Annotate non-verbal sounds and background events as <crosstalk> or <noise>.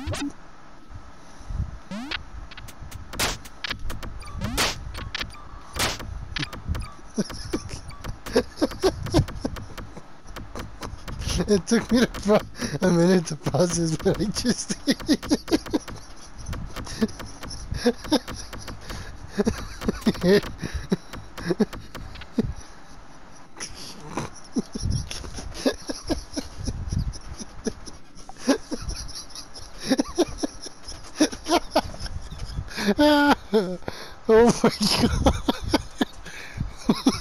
<laughs> it took me a minute to process what I just <laughs> did. <laughs> <laughs> oh my god. <laughs>